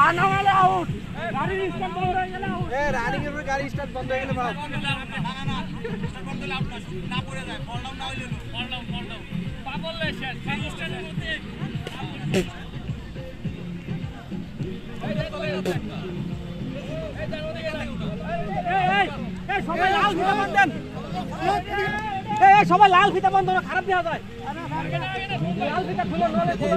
পা নামালে আউট। গাড়ির স্টার্ট বন্ধ হয়ে গেলে আউট। এ রানিং এর গাড়ি স্টার্ট বন্ধ হয়ে গেলে বাপ সবাই লাল ফিতা এই, সবাই লাল ফিতা বন্ধ করো, খারাপ দেওয়া যায়। লাল ফিতা খুলে লাল ফিতা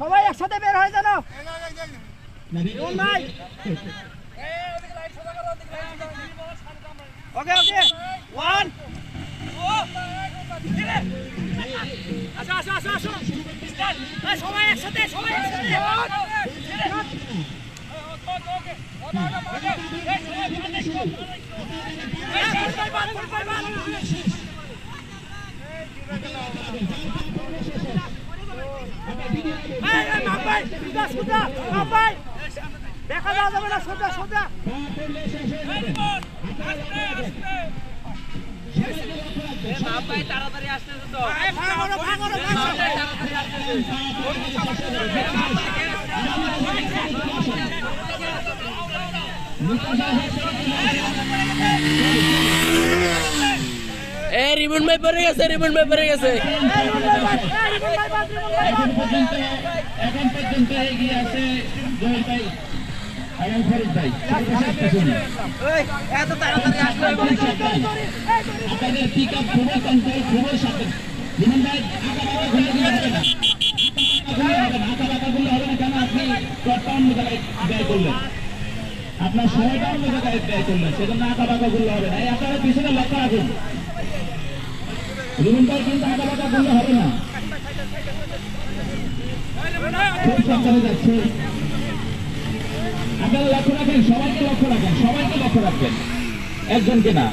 সবাই একসাথে বের হয়ে জানো নাই। ওকে ওকে। ওয়ান আসো আসো আসো আসো। সবাই একসাথে সবাই একসাথে। এই, সোজা, সোজা, মাপ ভাই। দেখা যাবে না সোজা সোজা ভাঙো ভাঙো। এ রিবন ভাই পড়ে গেছে রিবন ভাই পড়ে গেছে এখন পর্যন্ত এখন পর্যন্ত এগিয়ে আছে জহির ভাই এবং ফরিদ ভাই সর্বশেষ পেছনে আপনাদের পিক আপ খুবই কন্ট্রোল খুবই সাথে। বিমান ভাই আঁকা ঘুরে দিলে হবে না আপনার সময়টা অন্য জায়গায় ব্যয় করলেন সেজন্য আঁকা বাঁকা ঘুরলে হবে না। এই আপনারা পিছনে লক্ষ্য রাখুন। বিমান ভাই কিন্তু আঁকা বাঁকা ঘুরলে হবে না। যাচ্ছে একজনকে না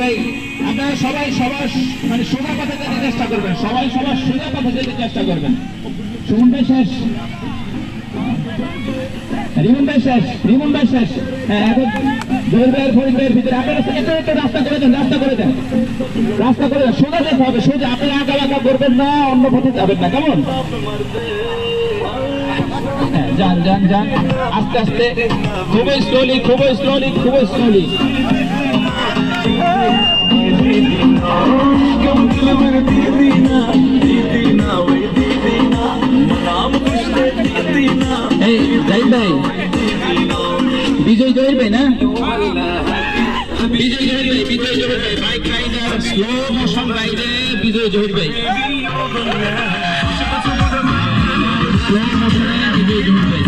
ভাই আপনারা সবাই সবার মানে সোজা পথে যেতে চেষ্টা করবেন সবাই সবার সোজা পথে যেতে চেষ্টা করবেন সুমন শেষ রিমন ভাই শেষ রিমন ভাই শেষ। হ্যাঁ এখন ভিতরে একটু রাস্তা করে দেন রাস্তা করে দেন। রাস্তা করে দেন। সোজা যেতে হবে সোজা। আপনারা আঁকা বাঁকা করবেন না অন্য পথে যাবেন না। কেমন? হ্যাঁ, যান যান যান। আস্তে আস্তে। খুবই স্লোলি খুবই স্লোলি খুবই স্লোলি এই বিজয় জয়ের ভাই না? বিজয় জহির ভাই, বিজয় জহির ভাই, bike rider slow motion rider Bijoy Zahir ভাই স্লো মোশনে বিজয় ভাই।